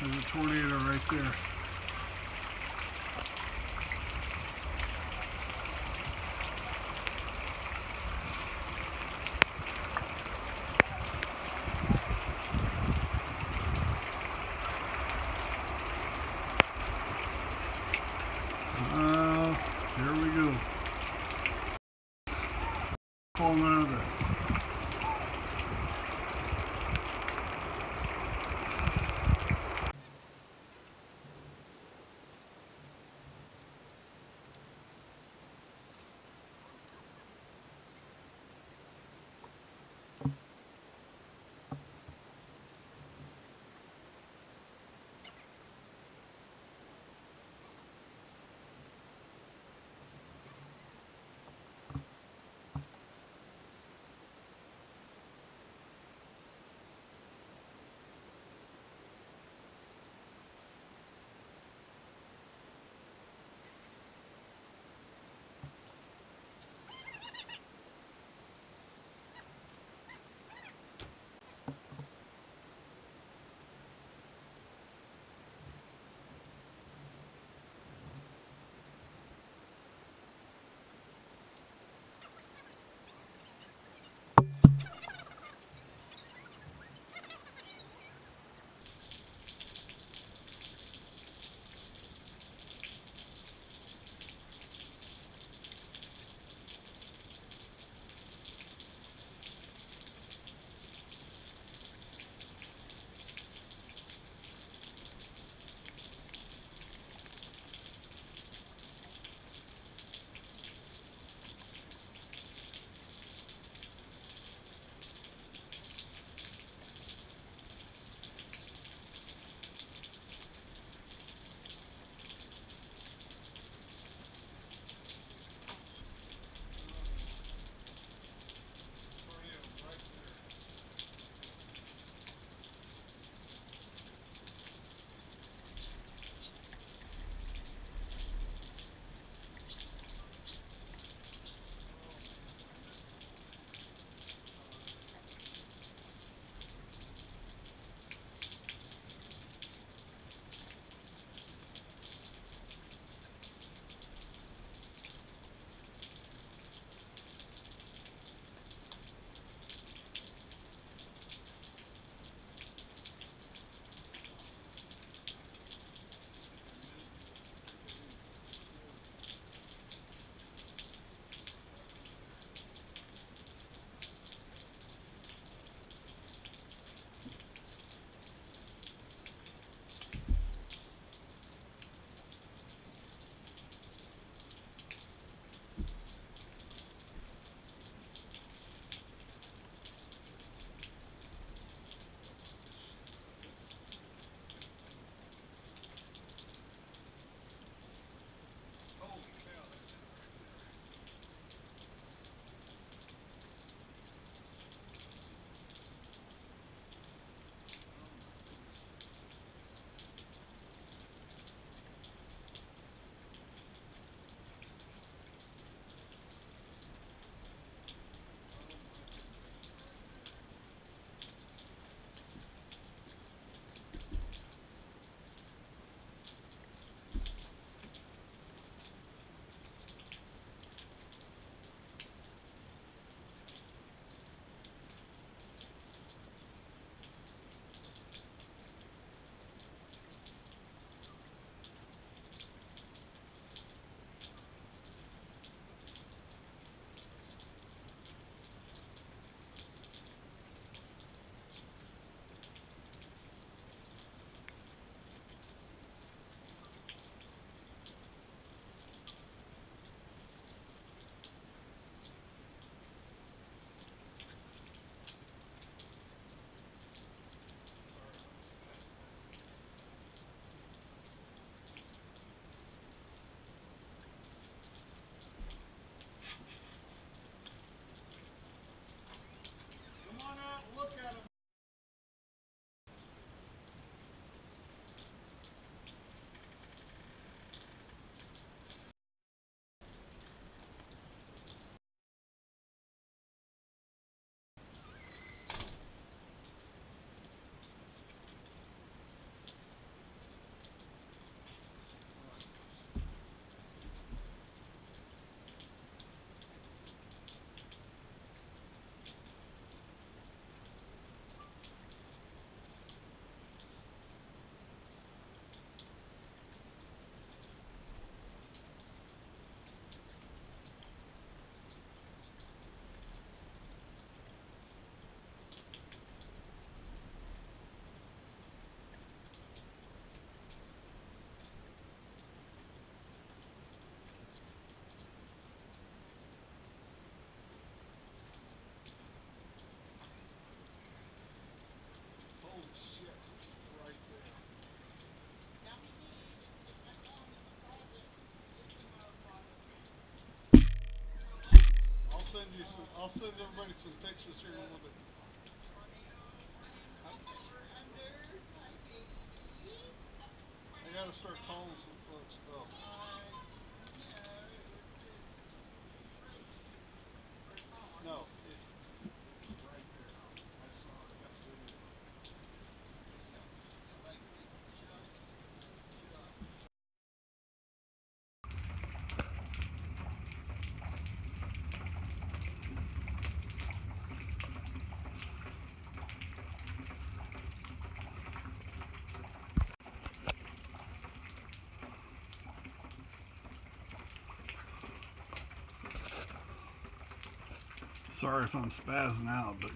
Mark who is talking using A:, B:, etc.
A: tornado right there. Uh, here we go. Pulling out of it.
B: look at them some, I'll send everybody some pictures here in a little bit. I gotta start calling some folks
A: Sorry if I'm spazzing out, but